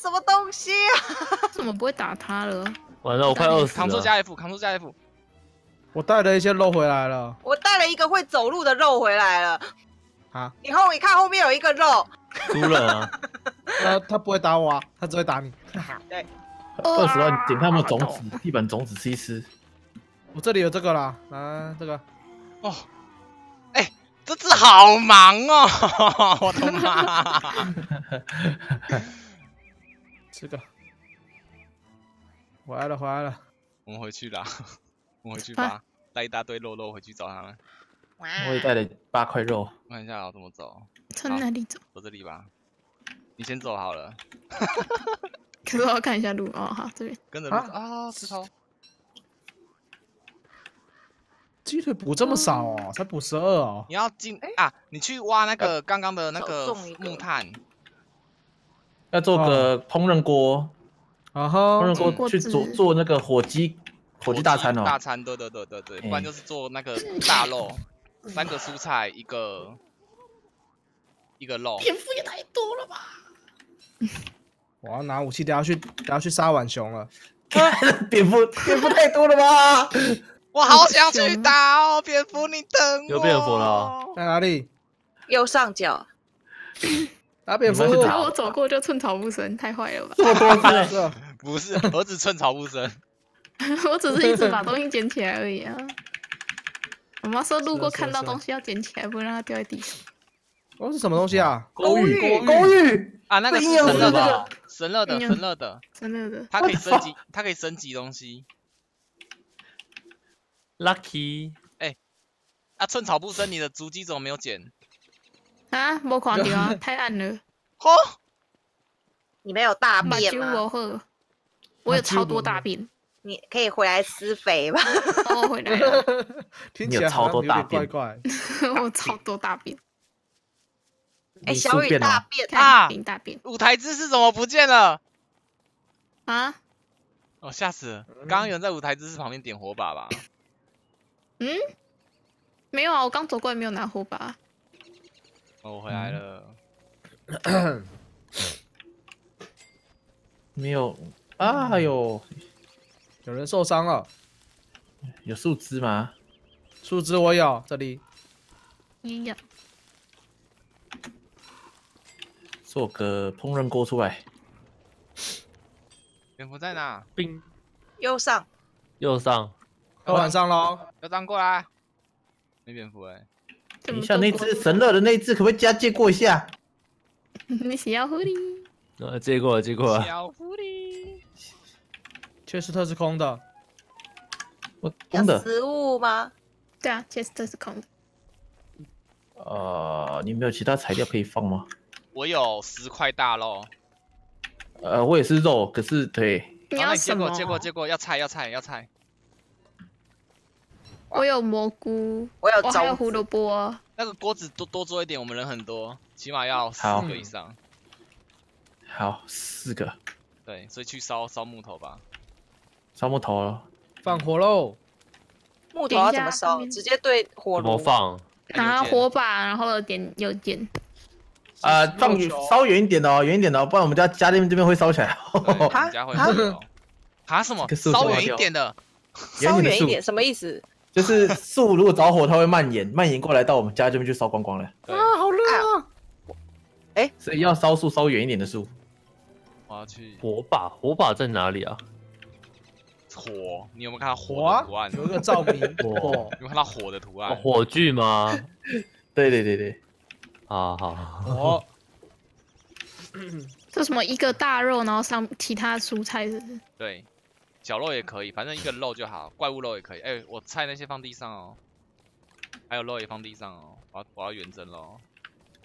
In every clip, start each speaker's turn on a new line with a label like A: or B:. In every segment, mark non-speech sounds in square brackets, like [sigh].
A: 什么东西啊？[laughs]
B: 怎么不会打他了？
C: 完了，我快饿死了。
D: 扛住加 F，扛住加 F。
E: 我带了一些肉回来了。
A: 我带了一个会走路的肉回来了。
E: 啊，
A: 你后你看后面有一个肉，
C: 输了啊！[laughs]
E: 他他不会打我啊，他只会打你。
A: 对，
F: 二十万点他们种子，地板种子吃一吃。
E: 我这里有这个啦，来这个。
D: 哦，哎，这次好忙哦！[laughs] 我的妈！
E: 这个回来了，回来了。
D: 我们回去啦，我们回去吧，带一大堆肉肉回去找他们。
F: 我也带了八块肉。
D: 看一下要怎么走？
B: 从哪里走？
D: 走这里吧。你先走好了。[laughs]
B: 可是我要看一下路哦，好，这边。
D: 跟着路啊，石头。
E: 鸡腿补这么少哦，才补十二哦。
D: 你要进啊？你去挖那个刚刚的那个木炭。
F: 要做个烹饪锅。
E: 啊哈。
F: 烹饪锅去做做那个火鸡火鸡大餐哦。
D: 大餐，对对对对对，不然就是做那个大肉，三个蔬菜，一个一个肉。
B: 蝙蝠也太多了吧！
E: 我要拿武器，等下去等下去杀浣熊了。[laughs]
F: 蝙蝠蝙蝠太多了吧！
D: 我好想去打哦，蝙蝠，你等我。
C: 有蝙蝠了，
E: 在哪里？
A: 右上角。[laughs]
E: 打蝙蝠！
B: 我走过就寸草不生，太坏了吧？
F: 这么多只，[laughs]
D: 不是，儿子寸草不生。[laughs]
B: 我只是一直把东西捡起来而已啊。我妈说，路过看到东西要捡起来，不让它掉在地上。
E: 哦，是什么东西啊？
F: 公寓，公寓
D: 啊，那个是神乐的，神乐的，神乐的，
B: 神乐的。
D: 它可以升级，它可以升级东西。
C: Lucky，
D: 哎，啊，寸草不生，你的足迹怎么没有剪？
B: 啊，没看到啊，[laughs] 太暗了。
D: 嚯！
A: 你没有大便
B: 吗？我有超多大便。
A: 你可以回来施肥吧。
B: 我回来了。[laughs]
E: 听起来
F: 超多大便，
E: 怪怪。[laughs]
B: 我超多大便。
A: 哎，小雨大便
D: 啊！
B: 大便。
D: 舞台姿势怎么不见了？
B: 啊？
D: 哦，吓死了！刚刚有人在舞台姿势旁边点火把吧？
B: 嗯？没有啊，我刚走过来没有拿火把。
D: 哦，我回来了。[coughs]
F: 没有啊！哎呦，
E: 有人受伤了。
F: 有树枝吗？
E: 树枝我有，这里。
B: 你有。
F: 做个烹饪锅出来。
D: 蝙蝠在哪？
C: 冰。
A: 右上。
C: 右上。
E: 快晚上喽。
D: 要张过来。没蝙蝠哎。
F: 等一下，那只神乐的那只可不可以加借过一下？
B: 你 [laughs] 小狐狸。[laughs]
C: 呃，借过了，借过了。
D: 小狐狸。
E: 切斯特是空的。
F: 我空的。
A: 食物吗？
B: 对啊，切斯特是空的。
F: 呃，你没有其他材料可以放吗？
D: 我有十块大肉。
F: 呃，我也是肉，可是对。
B: 你要
D: 借过，借过，借过，要拆，要拆，要菜。
B: 我有蘑菇，
A: 我有
B: 还有胡萝卜。
D: 那个锅子多多做一点，我们人很多，起码要四个以上。
F: 好，四个。
D: 对，所以去烧烧木头吧。
F: 烧木头，
E: 放火喽。
A: 木头要怎么烧？直接对火
C: 炉。怎么放？
B: 拿火把，然后点有点。
F: 啊，放烧远一点的哦，远一点哦，不然我们家家这边这边会烧起来。
D: 他家会烧。啊什么？烧远一点的。
A: 烧远一点什么意思？
F: 就是树如果着火，它会蔓延，蔓延过来到我们家这边就烧光光了。
E: 啊，好热啊！
A: 哎，
F: 所以要烧树，烧远一点的树。
D: 我要去
C: 火把，火把在哪里啊？
D: 火，你有没有看到火的图案？
E: 有一个照明。[laughs] 火，
D: 有没有看到火的图案？
C: 火炬吗？
F: 对对对对。
C: 啊好。
E: 哦。
B: 这什么一个大肉，然后上其他蔬菜是不是？
D: 对。小肉也可以，反正一个肉就好。怪物肉也可以。哎、欸，我菜那些放地上哦，还有肉也放地上哦。我要我要远征喽。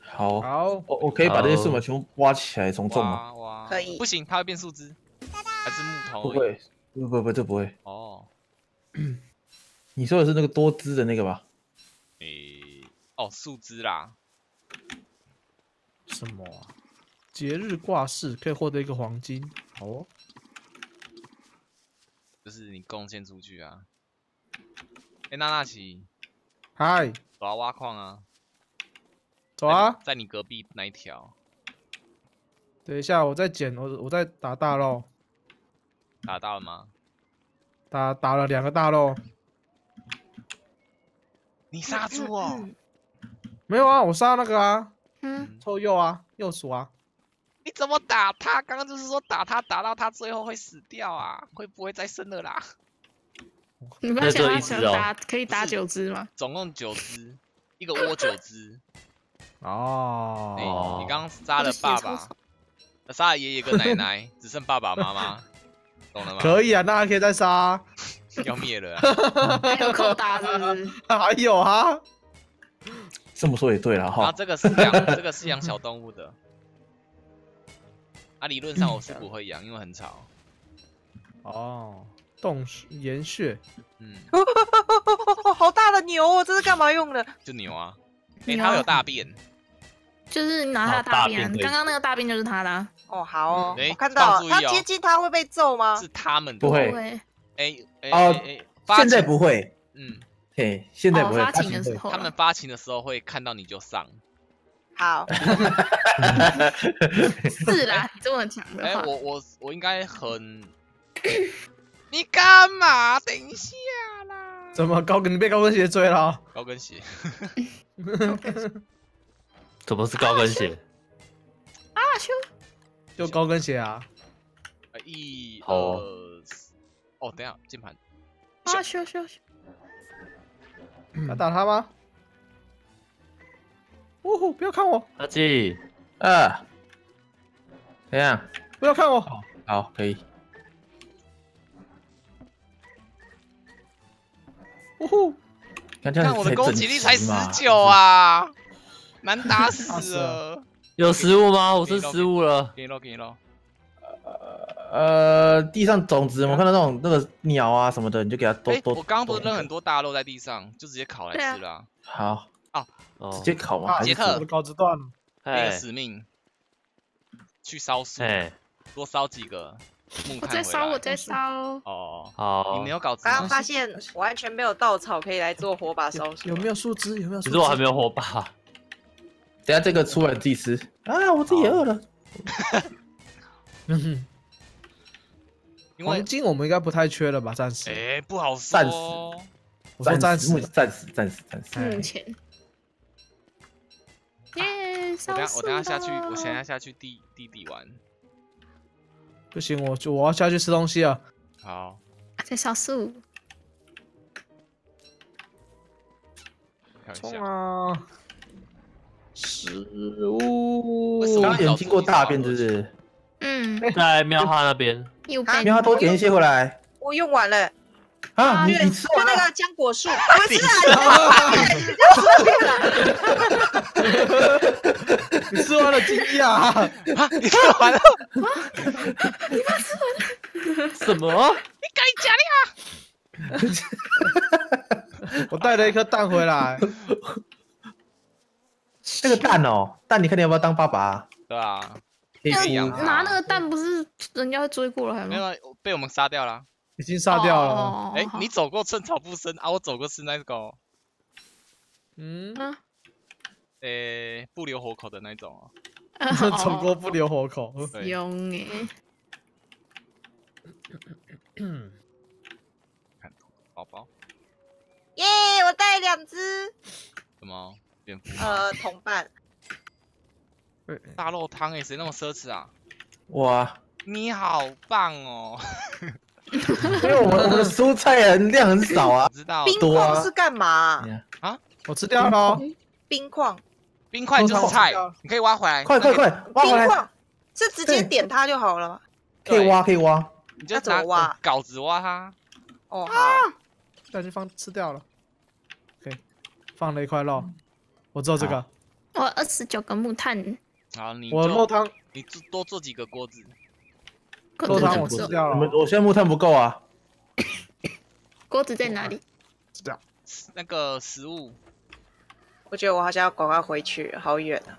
F: 好，
E: 好，
F: 我我可以把这些树苗全部挖起来重种吗？
D: 挖，
A: 可以。
D: 不行，它会变树枝，还是木头？
F: 不会，不不不，这不会。
D: 哦，[clears throat]
F: 你说的是那个多枝的那个吧？
D: 诶、欸，哦，树枝啦。
E: 什么啊？节日挂饰可以获得一个黄金。好哦。
D: 就是你贡献出去啊！哎、欸，娜娜奇，
E: 嗨，
D: 我要挖矿啊！
E: 走啊，
D: 在你隔壁那一条。
E: 等一下，我在捡，我我在打大肉，
D: 打到了吗？
E: 打打了两个大肉。
D: 你杀猪哦！
A: 嗯
E: 没有啊，我杀那个啊，
B: 嗯，
E: 臭鼬啊，鼬鼠啊。
D: 你怎么打他？刚刚就是说打他，打到他最后会死掉啊，会不会再生了啦？
B: 你不要想打可以打九只吗？
D: 总共九只，一个窝九只。
E: 哦
D: 你刚刚杀了爸爸，杀了爷爷跟奶奶，[laughs] 只剩爸爸妈妈，懂了吗？
E: 可以啊，那还可以再杀啊，
D: 要灭了、啊。
B: 还有扣打是不是？
E: 还有啊。
F: 这么说也对了哈。
D: 这个是养，这个是养小动物的。啊，理论上我是不会养，因为很吵。
E: 哦，洞穴岩穴，
D: 嗯，
A: 哦，[laughs] 好大的牛哦，这是干嘛用的？[laughs]
D: 就牛啊。哎、
B: 牛
D: 它会有大便，
B: 就是拿它的
C: 哦大
B: 大便刚刚那个大便就是它的啊，
A: 哦，好哦，
D: 哎
A: 我看到了，他
D: 放注意哦。
A: 接近它会被揍吗？
D: 是他们的。
F: 不会。
B: 对，
D: 哎哎
F: 哦
D: 哎哎，发
F: 现在不会，
D: 嗯，
F: 嘿，现在不会。
B: 哦发情的
F: 会。
B: 时候啊，
D: 他们发情的时候会看到你就上。
A: 好，[laughs]
B: 是啦，你这么讲的
D: 哎、
B: 话，
D: 我我我应该很。你干嘛？等一下啦！
E: 怎么高跟你被高跟鞋追了啊？
D: 高跟鞋。[laughs]
C: 怎么是高跟鞋？
B: 啊咻，
E: 就高跟鞋啊。
D: 啊一
C: 好哦
D: 二四哦，等一下键盘。
B: 啊咻咻咻，
E: 要打他吗？呜呼！不要看我，
C: 阿纪，
F: 啊，怎样？
E: 不要看我。
F: 好，可以。
E: 呜呼！
F: 看
D: 我的攻击力才十九啊，难打
E: 打
D: 死
E: 死
D: 了。[laughs]
C: 有失误吗？我是失误了。
D: 给你喽，给你喽。
F: 呃，地上种子，我看到那种那个鸟啊什么的，你就给它多
D: 哎，
F: 多。
D: 我刚刚不是
F: 多
D: 扔很多大肉在地上，就直接烤来吃了啊。
F: 好，
C: 哦
F: 直，接烤嘛。
E: 啊
F: 还是
D: 杰特
E: 我的稿子断了。
D: 那个
C: 哎
D: 使命，去烧树，
C: 哎，
D: 多烧几个木
B: 我
D: 炭回来。
B: 在烧，我在烧，
D: 哦，
C: 好
D: 你没。有稿子
A: 刚刚
D: 吗？
A: 发现完全没有稻草可以来做火把烧
E: 树有没有树枝？有没有树枝？
C: 其实我还没有火把。
F: 等下这个出来你自己吃啊！我自己也饿了。
E: 黄金我们应该不太缺了吧？暂时。
D: 哎不好说
F: 暂时
D: 哦。
E: 我说暂时
F: 目。暂时暂时暂时。
B: 目前，耶，
D: 我等下我等下下去，我等下下去地地底玩。
E: 不行，我就我要下去吃东西啊。
D: 好，
B: 在烧树，
E: 冲。啊！食物。
F: 刚刚经过大便，是不是？
B: 嗯，
C: 在喵哈那边，
B: 右
A: 啊
B: 边
F: 你要多捡一些回来
A: 我用完了，
F: 啊！你
A: 就
F: 你 [laughs] [laughs] 吃完了？
A: 就那个浆果树，不是啊，[laughs]
E: 你吃完了惊讶？
D: 啊，你 [laughs] 吃完了？
C: 什么？
D: 你该假的 [laughs]
E: 我带了一颗蛋回来。
F: 那个蛋哦，蛋，你看你要不要当爸爸啊？
D: 对啊，
F: 可以
D: 养
B: 拿那个蛋不是人家会追过来吗？
D: 没有啊被我们杀掉了。
E: 已经杀掉了。
D: 哎、你走过寸草不生啊，我走过是那个，
E: 嗯，
B: 啊
D: 诶、不留活口的那种哦。[laughs]
E: 走过不留活口。
D: 对，[coughs] 看宝宝
A: 耶！我带两只
D: 什么蝙蝠？
A: 呃 [laughs] 同伴，
D: 大肉汤哎，谁那么奢侈啊？
F: 哇，
D: 你好棒哦！[laughs]
F: 因为我们我们的蔬菜量很少啊。
D: 知道
A: 冰
F: 多啊
A: 矿是干嘛？
E: 啊我吃掉了哦。
A: 冰矿，
D: 冰块就是菜你可以挖回来。
F: 快快快，挖回来！
A: 是直接点它就好了吗？
F: 可以挖可以挖。
D: 你就
A: 那怎么
D: 拿
A: 挖
D: 稿子挖它。
A: 哦，好，
E: 不小心放吃掉了。OK，放了一块肉，我只有这个。
B: 我二十九个木炭，
D: 好，你
E: 我肉
D: 就
E: 汤
D: 你做多做几个锅子。
E: 肉汤我吃掉
F: 我们
E: 了，
F: 我现在木炭不够啊。
B: 锅子在哪里？
E: 吃掉。
D: 那个食物，
A: 我觉得我好像要赶快回去，好远啊！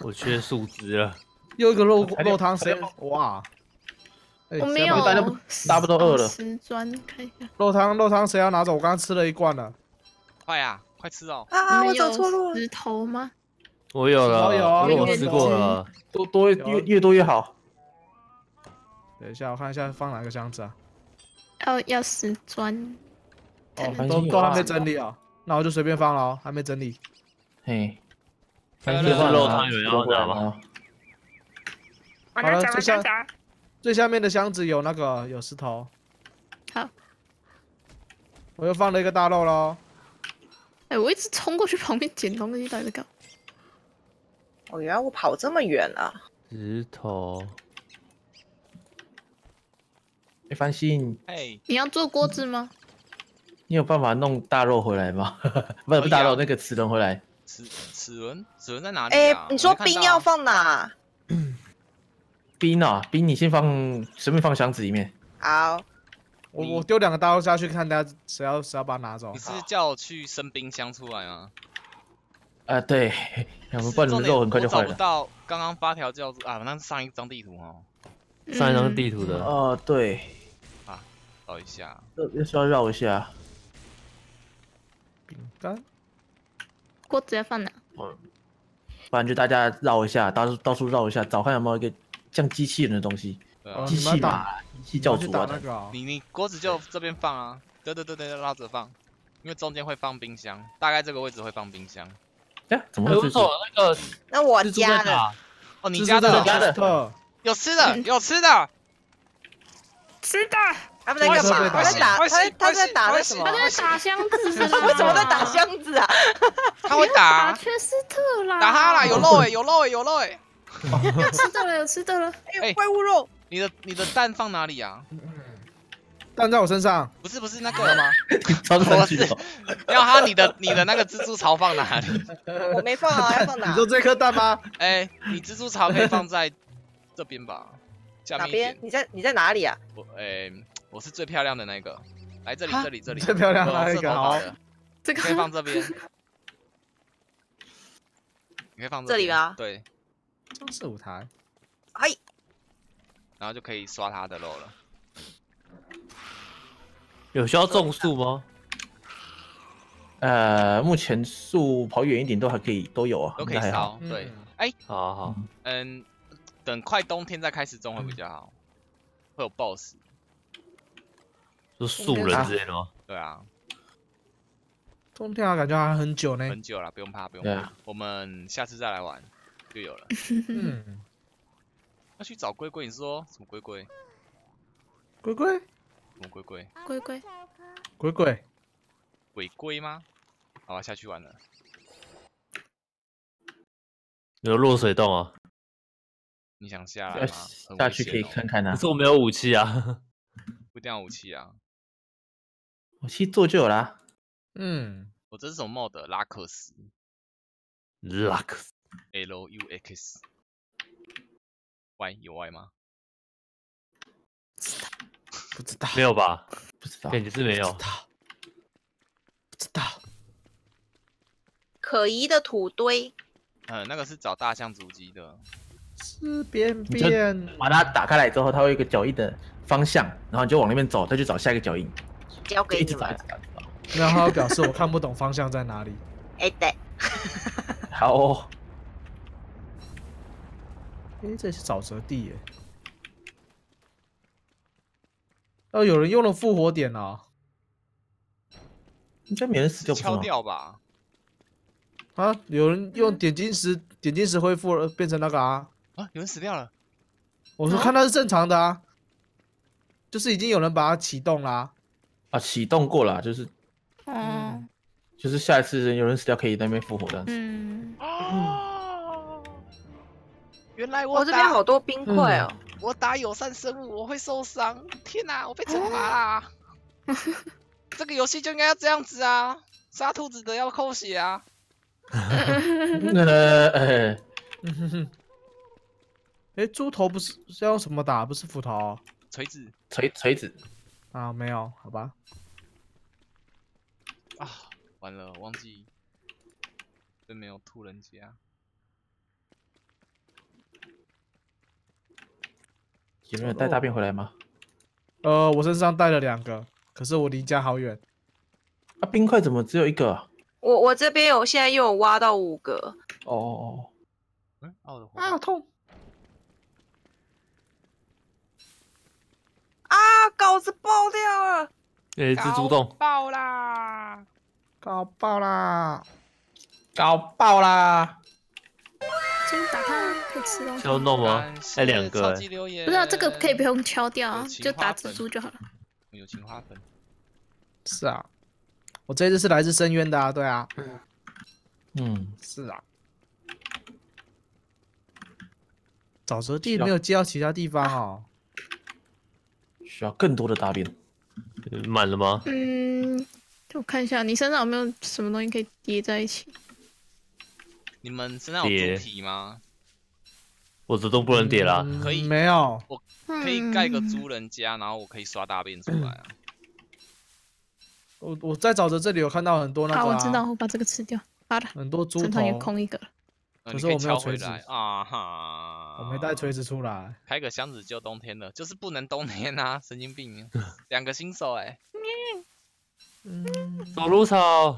C: 我缺树枝了。
E: 又一个肉肉汤，谁？哇！哎
B: 我没有
E: 谁要把
F: 大家不大家不都饿了
B: 瓷砖看一下，
E: 肉汤肉汤谁要拿走？我刚刚吃了一罐了。
D: 快啊，快吃哦！
A: 啊，我
B: 你们有
A: 走错路了。
B: 石头吗？
C: 我有了，
E: 我有啊
C: 我吃过了。
F: 多多越越越多越好。
E: 等一下，我看一下放哪个箱子啊？
B: 要要石砖，
F: 哦
E: 都都还没整理啊，那我就随便放了哦，还没整理。
F: 嘿，
D: 呃
F: 反正
C: 这是肉汤有人要拿吗
F: 吗？
E: 好了，最下最下面的箱子有那个有石头。
B: 好，
E: 我又放了一个大肉喽。
B: 哎、我一直冲过去旁边捡东西，到底在干嘛？
A: 哦，原来我跑这么远啊！
C: 石头，
F: 没关系，你
D: 哎，
B: 你要做锅子吗？
F: 你有办法弄大肉回来吗？[laughs] 不是不大肉，那个齿轮回来。
D: 齿齿轮齿轮在哪里
A: 哎、
D: 啊？
A: 你说冰要放哪？
F: 冰啊，冰，你先放随便放箱子里面。
A: 好，
E: 我我丢两个大肉下去，看大家谁要谁要把它拿走
D: 你。是叫我去生冰箱出来吗？
F: 啊，对，要不然你们
D: 重点
F: 肉很快就
D: 我找
F: 坏了。
D: 不到刚刚发条叫做啊，那是上一张地图哦，
C: 上一张
B: 嗯
C: 地图的，
F: 哦，对，
D: 啊，绕一下。
F: 要需要绕一下。
E: 饼干，
B: 锅子要放哪？
F: 嗯不然就大家绕一下，到处到处绕一下，找看有没有一个像机器人的东西，
D: 对啊。
E: 哦，
F: 机
E: 你要打
F: 器马、机器教。
E: 那个哦。
D: 你你锅子就这边放啊，对对对对，绕着放，因为中间会放冰箱，大概这个位置会放冰箱。
F: 哎，怎么
C: 哎，
F: 会
C: 错，那个
A: 那我家的，
D: 哦，你家的。
E: 你
F: 家的。
E: 特
D: 有吃的，有吃的，
B: 吃的，
A: 他们在干嘛？他在打，他在他在打
D: 快洗
A: 那什么
B: 他？在打箱子是吗？[laughs]
A: 他为什么在打箱子啊？[laughs]
D: 他会打啊，
B: 缺斯特啦，
D: 打他啦，有肉哎，有肉哎，有肉哎。
B: 有 [laughs] 吃的了，有吃的了。
A: 哎呦，怪物肉！
D: 你的你的蛋放哪里啊？
E: 蛋在我身上，
D: 不是不是那个吗？
F: 装上去哦？
D: 要他你的你的那个蜘蛛巢放哪里？
A: 我没放啊，要放哪？
E: 你说这颗蛋吗？
D: 哎，你蜘蛛巢可以放在这边吧，
A: 哪边？。你在你在哪里啊？
D: 我哎，我是最漂亮的那个，来这里这里这里，
E: 最漂亮的那一个
D: 有色头发的
B: 这
D: 个可以放这边，你可以放
A: 这里吗
D: 对，
E: 装饰舞台，
A: 哎，
D: 然后就可以刷他的肉了。
C: 有需要种树吗？
F: 呃，目前树跑远一点都还可以，都有啊，
D: 都可以
F: 还好
D: 烧。对
E: 嗯，
D: 哎，
C: 好好好，
D: 嗯，等快冬天再开始种会比较好，会有 BOSS。
C: 就树人之类的吗？
D: 对啊，
E: 冬天啊，感觉还很久呢。
D: 很久了，不用怕，不用怕。我们下次再来玩就有了。
E: 嗯，[laughs]
D: 要去找龟龟，你说什么龟龟？
E: 龟龟，
D: 什么龟龟？
B: 龟龟，
E: 龟龟，
D: 鬼龟吗？好吧，下去玩了。
C: 有落水洞啊？
D: 你想下来
F: 要
D: 吗？
F: 下去可以看看啊
C: 可。是我没有武器啊。[laughs]
D: 不一定要武器啊。
F: 我去做就有啦。
E: 嗯，
D: 我这是什么 mod？拉克斯 Lux，L U X。Y 有 Y 吗？
E: 不知道，[laughs]
C: 没有吧？
F: 不知道，
C: 感觉是没有。
E: 不知道，
A: 可疑的土堆，
D: 嗯，那个是找大象足迹的。
E: 吃便
F: 你就
E: 便，
F: 把它打开来之后，它会有一个脚印的方向，然后你就往那边走，再去找下一个脚印，
A: 交给你
E: 然后表示我看不懂方向在哪里。[laughs]
A: 哎，对，
F: 好哦，
E: 诶，这是沼泽地耶。哦，有人用了复活点啊。
F: 应该没人死掉不是
D: 敲？掉吧。
E: 啊，有人用点金石，点金石恢复了，变成那个啊。
D: 啊，有人死掉了。
E: 我说看到是正常的啊，就是已经有人把它启动啦、
F: 啊，启动过了，就是
B: 嗯
F: 就是下一次有人死掉可以在那边复活这样子。
B: 嗯，
D: 哦，原来我
A: 我这边好多冰块哦。
D: 我打友善生物我会受伤，天哪、我被惩罚啦！[laughs] 这个游戏就应该要这样子啊，杀兔子的要扣血啊。
F: 呃 [laughs] 呃。[laughs]
E: 哎，猪头不是是要用什么打？不是斧头哦、
D: 锤子
F: 锤锤子，
E: 啊？没有，好吧。
D: 啊，完了，忘记，真没有吐人家。
F: 有人有带大便回来吗？
E: 呃，我身上带了两个，可是我离家好远。
F: 啊，冰块怎么只有一个啊？
A: 我我这边有现在又有挖到五个，
F: 哦哦
D: 嗯，啊我的火
E: 啊，痛！
A: 啊，稿子爆掉了。
C: 诶，蜘蛛洞，
D: 爆啦！
E: 搞爆啦！搞爆啦！
B: 先打它可以吃东西。
C: 敲弄吗哎，两个
B: 不知道这个可以不用敲掉啊就打蜘蛛就好了。
D: 有情花粉，
E: 是啊，我这一只是来自深渊的啊，对啊，
F: 嗯，
E: 是啊。沼泽地没有接到其他地方哦。
F: 需要更多的大便。
C: 呃满了吗？
B: 嗯，我看一下你身上有没有什么东西可以叠在一起。
D: 你们身上有
C: 叠
D: 猪皮吗？
C: 我这都不能叠啦。
E: 嗯
D: 可以
E: 没有？
D: 我可以盖个
B: 嗯
D: 猪人家，然后我可以刷大便出来啊。
E: 我我在沼泽这里有看到很多那个、啊，
B: 好，我知道，我把这个吃掉。好了，
E: 很多猪
B: 身上也
E: 头，
B: 空一个了。
D: 呃
E: 可是
D: 你可以敲
E: 我没有锤子
D: 回来啊哈！
E: 我没带锤子出来。
D: 开个箱子就冬天了，就是不能冬天啊！神经病，[laughs] 两个新手哎、
E: 嗯，
C: 走路草，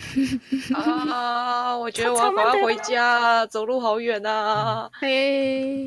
C: [laughs]
A: 啊，我觉得我要赶快回家，走路好远啊。
B: 嘿。